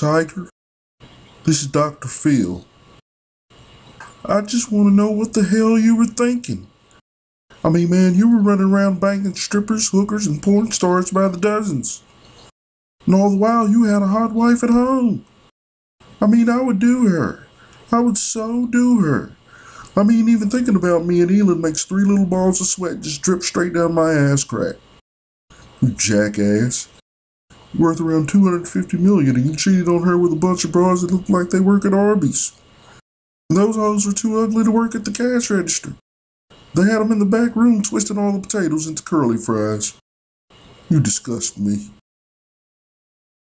Tiger. This is Dr. Phil. I just want to know what the hell you were thinking. I mean, man, you were running around banging strippers, hookers, and porn stars by the dozens. And all the while, you had a hot wife at home. I mean, I would do her. I would so do her. I mean, even thinking about me and Elin makes three little balls of sweat just drip straight down my ass crack. You jackass. Worth around 250 million, and you cheated on her with a bunch of bras that looked like they work at Arby's. And those hoes were too ugly to work at the cash register. They had them in the back room twisting all the potatoes into curly fries. You disgust me.